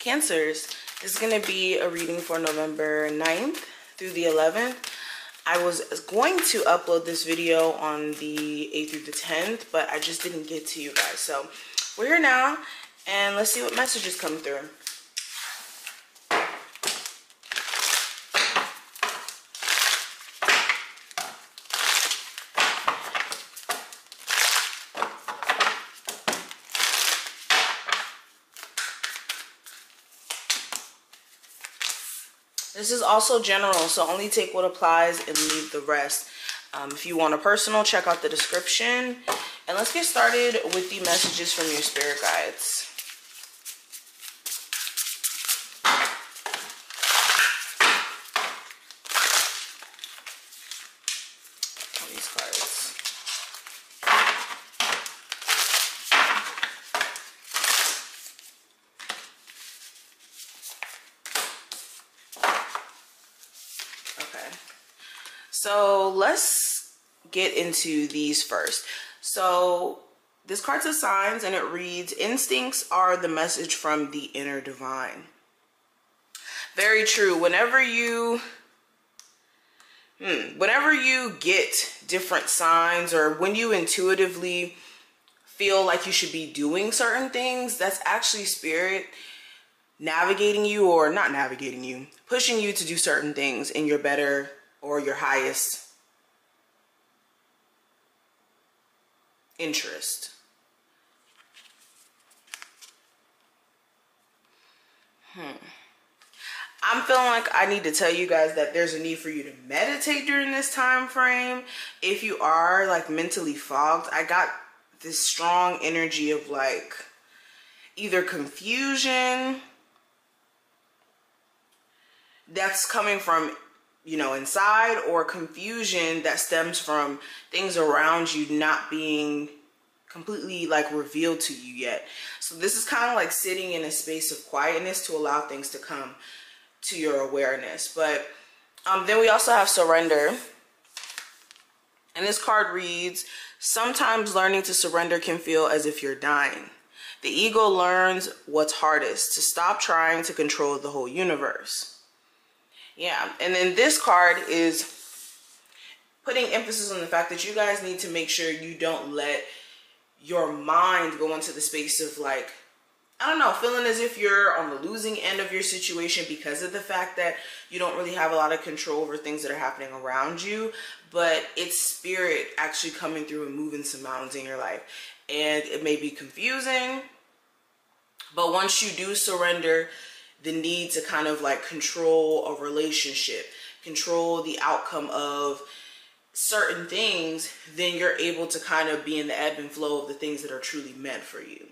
Cancers, this is going to be a reading for November 9th through the 11th. I was going to upload this video on the 8th through the 10th, but I just didn't get to you guys. So we're here now, and let's see what messages come through. This is also general, so only take what applies and leave the rest. Um, if you want a personal, check out the description. And let's get started with the messages from your spirit guides. So let's get into these first. So this card says signs and it reads, instincts are the message from the inner divine. Very true. Whenever you, hmm, whenever you get different signs or when you intuitively feel like you should be doing certain things, that's actually spirit navigating you or not navigating you, pushing you to do certain things in your better or your highest interest. Hmm. I'm feeling like I need to tell you guys that there's a need for you to meditate during this time frame. If you are like mentally fogged, I got this strong energy of like either confusion that's coming from you know, inside or confusion that stems from things around you not being completely like revealed to you yet. So this is kind of like sitting in a space of quietness to allow things to come to your awareness. But um, then we also have surrender. And this card reads, sometimes learning to surrender can feel as if you're dying. The ego learns what's hardest, to stop trying to control the whole universe. Yeah, and then this card is putting emphasis on the fact that you guys need to make sure you don't let your mind go into the space of like, I don't know, feeling as if you're on the losing end of your situation because of the fact that you don't really have a lot of control over things that are happening around you, but it's spirit actually coming through and moving some mountains in your life. And it may be confusing, but once you do surrender the need to kind of like control a relationship, control the outcome of certain things, then you're able to kind of be in the ebb and flow of the things that are truly meant for you.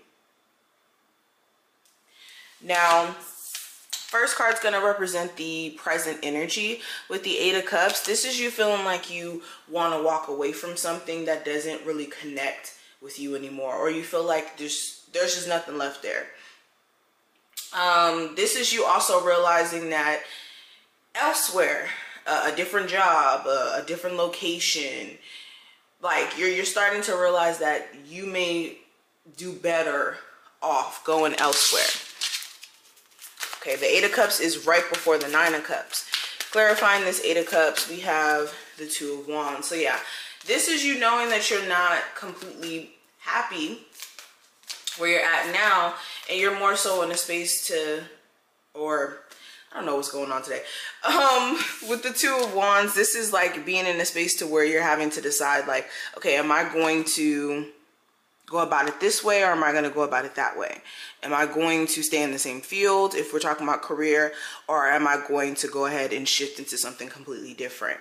Now, first card's going to represent the present energy with the Eight of Cups. This is you feeling like you want to walk away from something that doesn't really connect with you anymore or you feel like there's there's just nothing left there um, this is you also realizing that elsewhere, uh, a different job, uh, a different location, like you're, you're starting to realize that you may do better off going elsewhere. Okay, the Eight of Cups is right before the Nine of Cups. Clarifying this Eight of Cups, we have the Two of Wands. So yeah, this is you knowing that you're not completely happy where you're at now and you're more so in a space to or I don't know what's going on today. Um, with the two of wands, this is like being in a space to where you're having to decide like, okay, am I going to go about it this way or am I going to go about it that way? Am I going to stay in the same field if we're talking about career or am I going to go ahead and shift into something completely different?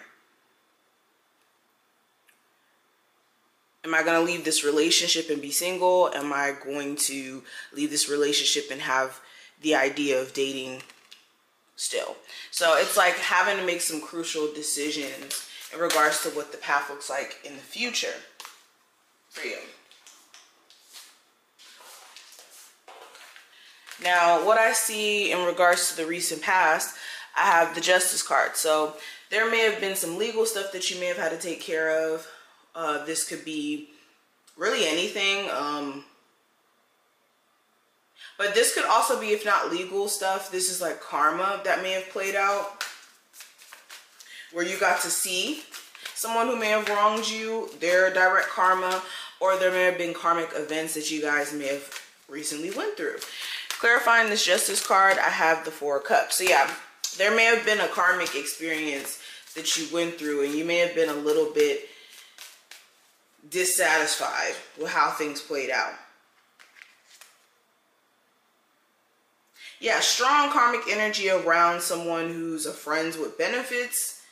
Am I going to leave this relationship and be single? Am I going to leave this relationship and have the idea of dating still? So it's like having to make some crucial decisions in regards to what the path looks like in the future for you. Now, what I see in regards to the recent past, I have the Justice card. So there may have been some legal stuff that you may have had to take care of. Uh, this could be really anything. Um, But this could also be, if not legal stuff, this is like karma that may have played out. Where you got to see someone who may have wronged you, their direct karma, or there may have been karmic events that you guys may have recently went through. Clarifying this justice card, I have the four cups. So yeah, there may have been a karmic experience that you went through and you may have been a little bit dissatisfied with how things played out. Yeah, strong karmic energy around someone who's a friends with benefits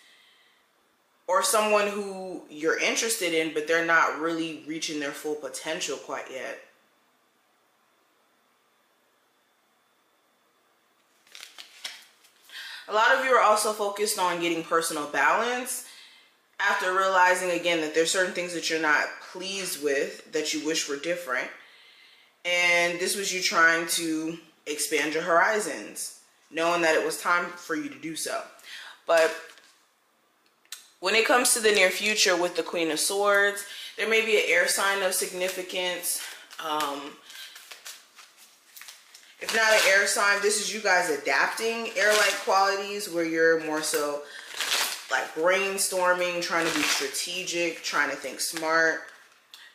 or someone who you're interested in, but they're not really reaching their full potential quite yet. A lot of you are also focused on getting personal balance after realizing again that there's certain things that you're not pleased with that you wish were different. And this was you trying to expand your horizons, knowing that it was time for you to do so. But when it comes to the near future with the Queen of Swords, there may be an air sign of significance. Um, if not an air sign, this is you guys adapting air-like qualities where you're more so like brainstorming, trying to be strategic, trying to think smart.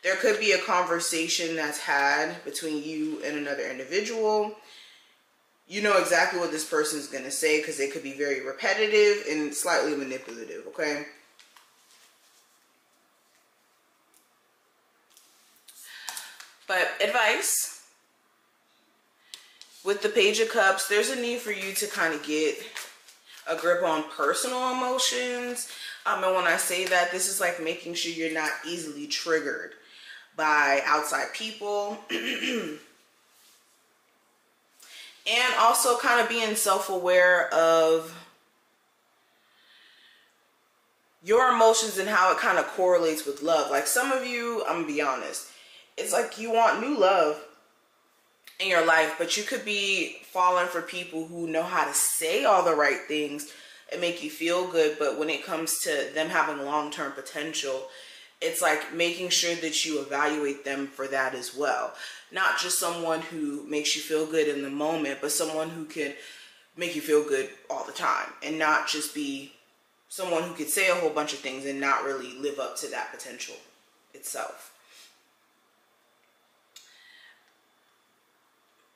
There could be a conversation that's had between you and another individual. You know exactly what this person is going to say because it could be very repetitive and slightly manipulative, okay? But advice with the Page of Cups, there's a need for you to kind of get a grip on personal emotions. Um, and when I say that, this is like making sure you're not easily triggered by outside people. and also kind of being self-aware of your emotions and how it kind of correlates with love. Like some of you, I'm gonna be honest, it's like you want new love in your life, but you could be falling for people who know how to say all the right things and make you feel good. But when it comes to them having long term potential, it's like making sure that you evaluate them for that as well. Not just someone who makes you feel good in the moment, but someone who can make you feel good all the time and not just be someone who could say a whole bunch of things and not really live up to that potential itself.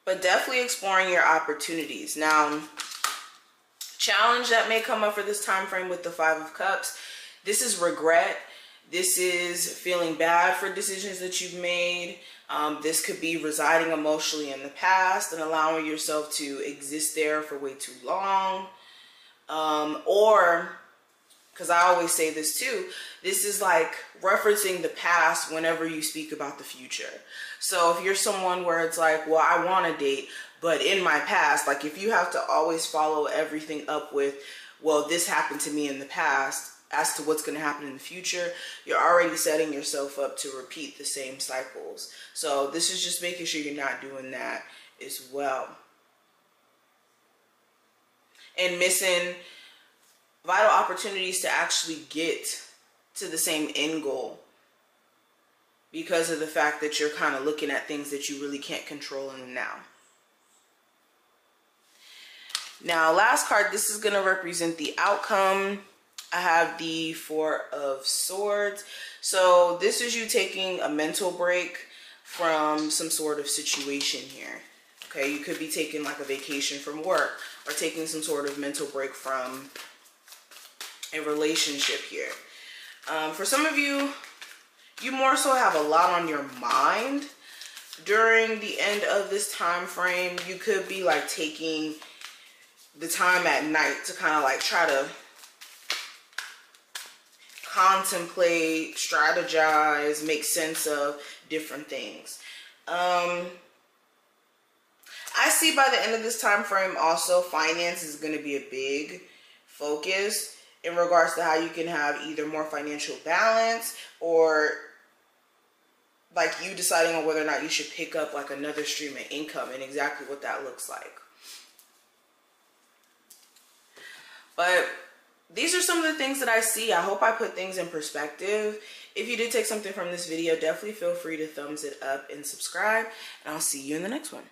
But definitely exploring your opportunities. Now, challenge that may come up for this time frame with the Five of Cups. This is regret. This is feeling bad for decisions that you've made. Um, this could be residing emotionally in the past and allowing yourself to exist there for way too long. Um, or because I always say this too, this is like referencing the past whenever you speak about the future. So if you're someone where it's like, well, I want to date, but in my past, like if you have to always follow everything up with, well, this happened to me in the past as to what's going to happen in the future, you're already setting yourself up to repeat the same cycles. So this is just making sure you're not doing that as well. And missing vital opportunities to actually get to the same end goal because of the fact that you're kind of looking at things that you really can't control in the now. Now, last card, this is going to represent the outcome. I have the Four of Swords. So this is you taking a mental break from some sort of situation here. Okay, you could be taking like a vacation from work or taking some sort of mental break from a relationship here. Um, for some of you, you more so have a lot on your mind during the end of this time frame. You could be like taking the time at night to kind of like try to contemplate, strategize, make sense of different things. Um, I see by the end of this time frame also finance is going to be a big focus in regards to how you can have either more financial balance or like you deciding on whether or not you should pick up like another stream of income and exactly what that looks like. But these are some of the things that I see. I hope I put things in perspective. If you did take something from this video, definitely feel free to thumbs it up and subscribe. And I'll see you in the next one.